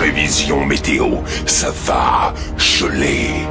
Prévision météo, ça va geler.